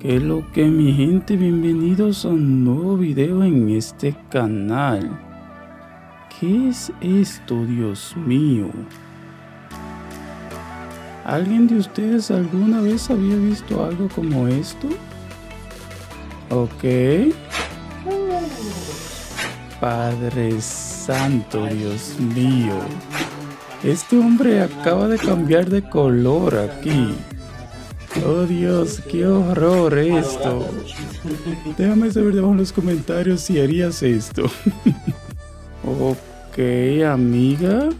¿Qué es lo que mi gente? Bienvenidos a un nuevo video en este canal. ¿Qué es esto, Dios mío? ¿Alguien de ustedes alguna vez había visto algo como esto? Ok. Padre Santo, Dios mío. Este hombre acaba de cambiar de color aquí. Oh Dios, qué horror esto. Déjame saber debajo en los comentarios si harías esto. ok, amiga.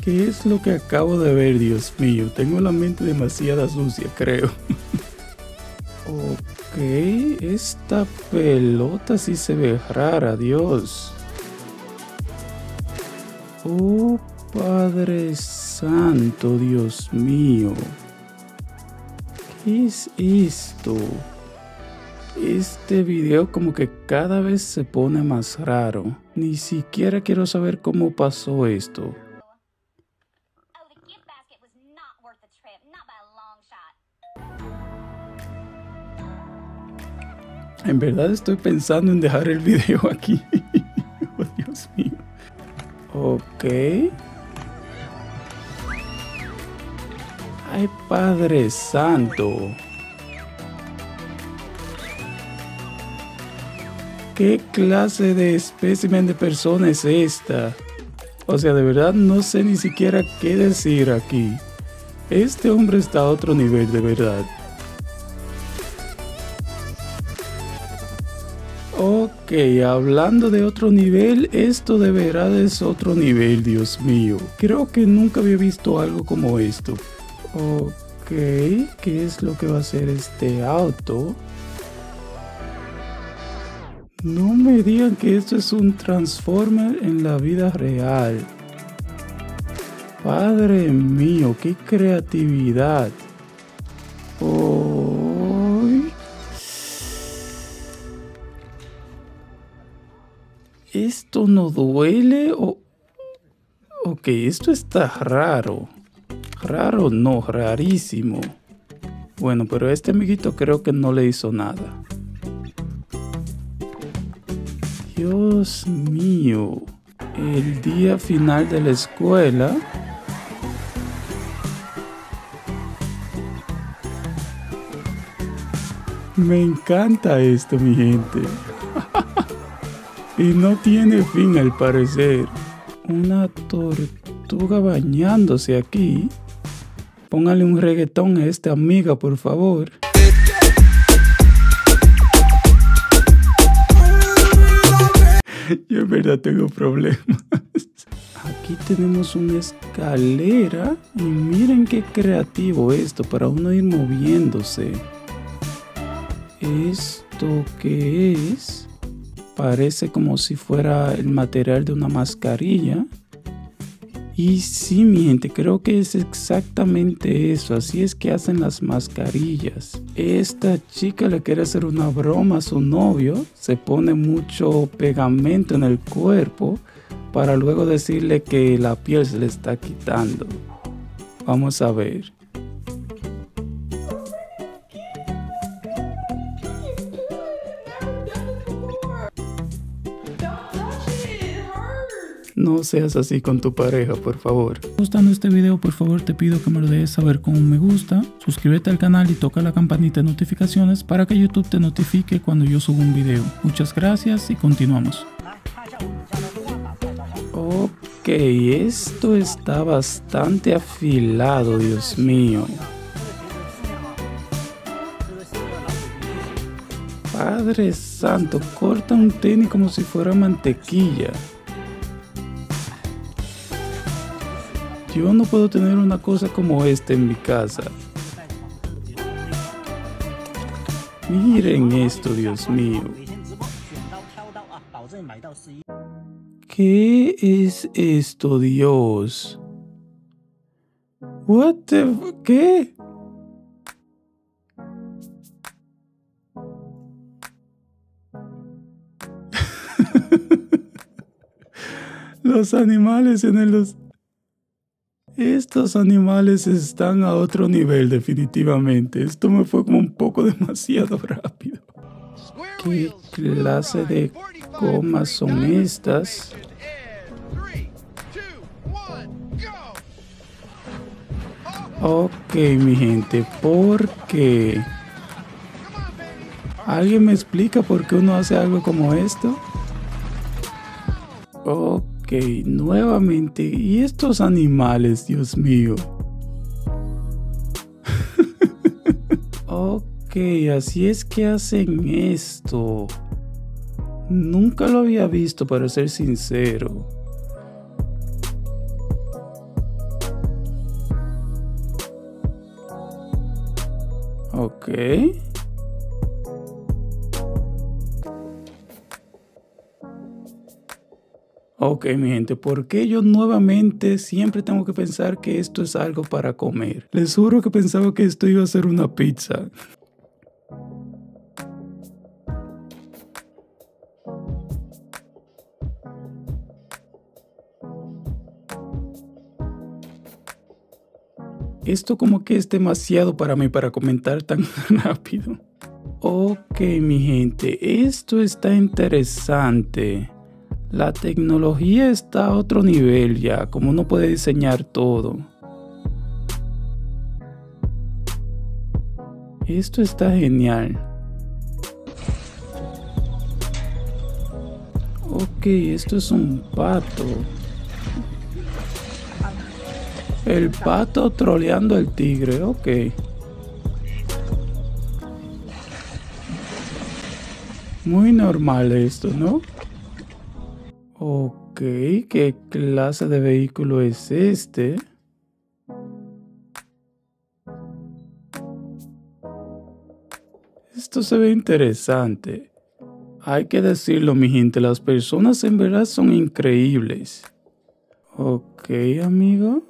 ¿Qué es lo que acabo de ver, Dios mío? Tengo la mente demasiado sucia, creo. ok, esta pelota sí se ve rara, Dios. Oh, Padre Santo, Dios mío. ¿Qué es esto? Este video como que cada vez se pone más raro. Ni siquiera quiero saber cómo pasó esto. En verdad estoy pensando en dejar el video aquí. oh, Dios mío. Ok. Ay, Padre Santo. ¿Qué clase de espécimen de persona es esta? O sea, de verdad no sé ni siquiera qué decir aquí. Este hombre está a otro nivel, de verdad. Ok, hablando de otro nivel, esto de verdad es otro nivel, Dios mío. Creo que nunca había visto algo como esto. Ok, ¿qué es lo que va a hacer este auto? No me digan que esto es un Transformer en la vida real. Padre mío, qué creatividad. Oh. ¿Esto no duele? Ok, esto está raro. Raro, no, rarísimo. Bueno, pero este amiguito creo que no le hizo nada. Dios mío, el día final de la escuela. Me encanta esto, mi gente. y no tiene fin al parecer. Una tortuga bañándose aquí. Póngale un reggaetón a esta amiga, por favor. Yo en verdad tengo problemas. Aquí tenemos una escalera y miren qué creativo esto para uno ir moviéndose. ¿Esto qué es? Parece como si fuera el material de una mascarilla. Y sí, mi gente, creo que es exactamente eso. Así es que hacen las mascarillas. Esta chica le quiere hacer una broma a su novio. Se pone mucho pegamento en el cuerpo para luego decirle que la piel se le está quitando. Vamos a ver. No seas así con tu pareja, por favor. Gustando este video, por favor te pido que me lo dejes saber con un me gusta, suscríbete al canal y toca la campanita de notificaciones para que YouTube te notifique cuando yo subo un video. Muchas gracias y continuamos. Ok, esto está bastante afilado, Dios mío. Padre Santo, corta un tenis como si fuera mantequilla. Yo no puedo tener una cosa como esta en mi casa. Miren esto, Dios mío. ¿Qué es esto, Dios? What the ¿Qué? los animales en el... Es estos animales están a otro nivel definitivamente. Esto me fue como un poco demasiado rápido. ¿Qué clase de comas son estas? Ok, mi gente, ¿por qué? ¿Alguien me explica por qué uno hace algo como esto? Ok, nuevamente. ¿Y estos animales, Dios mío? ok, así es que hacen esto. Nunca lo había visto, para ser sincero. Ok. Ok, mi gente, ¿por qué yo nuevamente siempre tengo que pensar que esto es algo para comer? Les juro que pensaba que esto iba a ser una pizza. Esto como que es demasiado para mí para comentar tan rápido. Ok, mi gente, esto está interesante. La tecnología está a otro nivel ya, como uno puede diseñar todo. Esto está genial. Ok, esto es un pato. El pato troleando al tigre, ok. Muy normal esto, ¿no? Ok, ¿qué clase de vehículo es este? Esto se ve interesante. Hay que decirlo, mi gente, las personas en verdad son increíbles. Ok, amigo.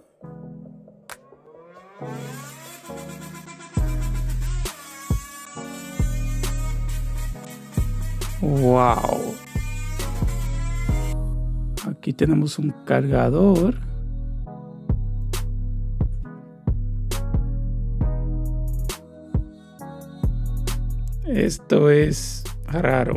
Wow. Aquí tenemos un cargador. Esto es raro.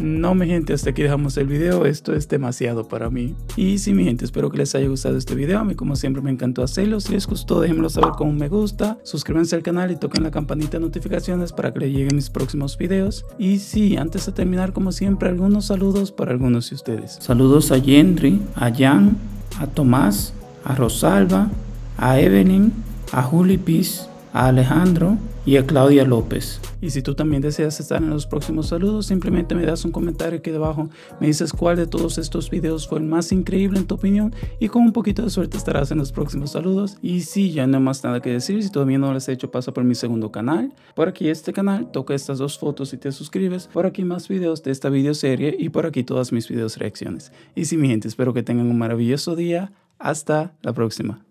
No, mi gente, hasta aquí dejamos el video. Esto es demasiado para mí. Y sí, mi gente, espero que les haya gustado este video. A mí, como siempre, me encantó hacerlo. Si les gustó, déjenmelo saber con un me gusta. Suscríbanse al canal y toquen la campanita de notificaciones para que les lleguen mis próximos videos. Y sí, antes de terminar, como siempre, algunos saludos para algunos de ustedes. Saludos a Yendri, a Jan, a Tomás, a Rosalba, a Evelyn, a Juli Piz, a Alejandro y a Claudia López. Y si tú también deseas estar en los próximos saludos, simplemente me das un comentario aquí debajo, me dices cuál de todos estos videos fue el más increíble en tu opinión y con un poquito de suerte estarás en los próximos saludos. Y si ya no hay más nada que decir, si todavía no lo has hecho, pasa por mi segundo canal. Por aquí este canal, toca estas dos fotos y te suscribes. Por aquí más videos de esta videoserie y por aquí todas mis videos reacciones. Y si mi gente, espero que tengan un maravilloso día. Hasta la próxima.